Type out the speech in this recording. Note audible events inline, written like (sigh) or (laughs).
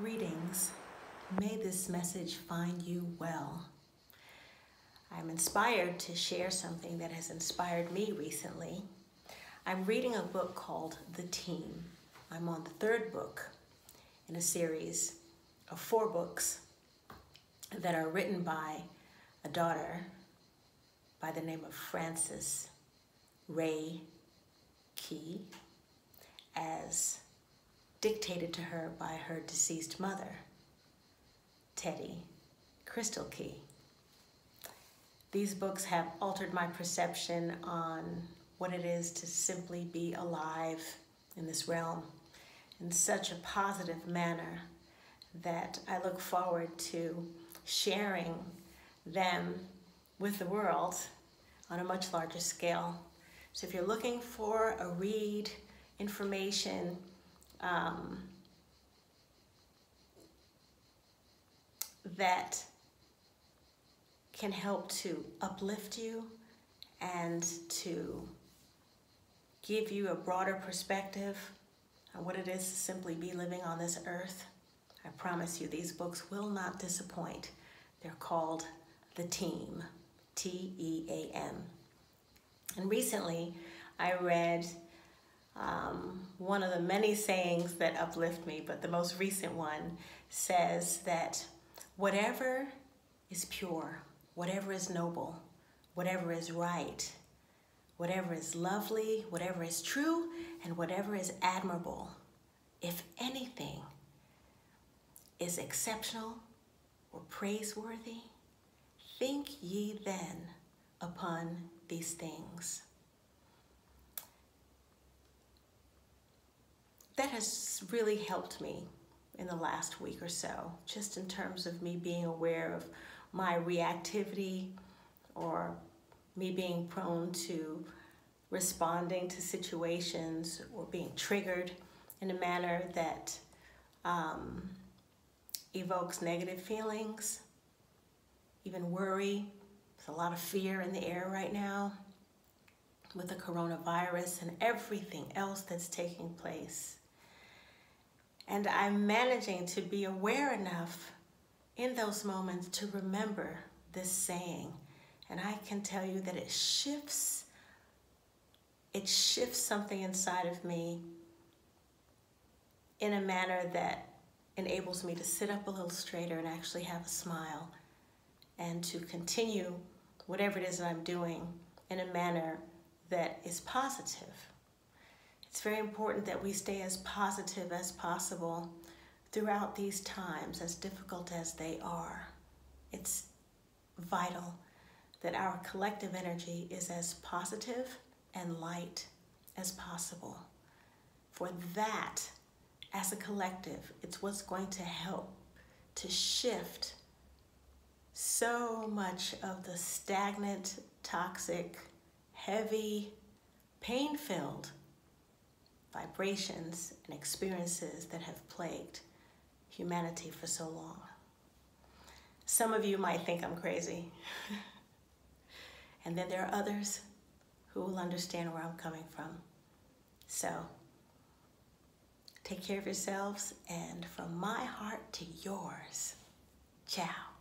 Greetings. May this message find you well. I'm inspired to share something that has inspired me recently. I'm reading a book called The Team. I'm on the third book in a series of four books that are written by a daughter by the name of Frances Ray Key as dictated to her by her deceased mother, Teddy Crystal Key. These books have altered my perception on what it is to simply be alive in this realm in such a positive manner that I look forward to sharing them with the world on a much larger scale. So if you're looking for a read, information, um, that can help to uplift you and to give you a broader perspective on what it is to simply be living on this earth. I promise you, these books will not disappoint. They're called The Team, T E A M. And recently, I read um, one of the many sayings that uplift me, but the most recent one says that whatever is pure, whatever is noble, whatever is right, whatever is lovely, whatever is true, and whatever is admirable, if anything is exceptional or praiseworthy, think ye then upon these things. That has really helped me in the last week or so, just in terms of me being aware of my reactivity or me being prone to responding to situations or being triggered in a manner that um, evokes negative feelings, even worry. There's a lot of fear in the air right now with the coronavirus and everything else that's taking place. And I'm managing to be aware enough in those moments to remember this saying. And I can tell you that it shifts, it shifts something inside of me in a manner that enables me to sit up a little straighter and actually have a smile and to continue whatever it is that I'm doing in a manner that is positive. It's very important that we stay as positive as possible throughout these times, as difficult as they are. It's vital that our collective energy is as positive and light as possible. For that, as a collective, it's what's going to help to shift so much of the stagnant, toxic, heavy, pain filled vibrations and experiences that have plagued humanity for so long. Some of you might think I'm crazy. (laughs) and then there are others who will understand where I'm coming from. So, take care of yourselves, and from my heart to yours, ciao.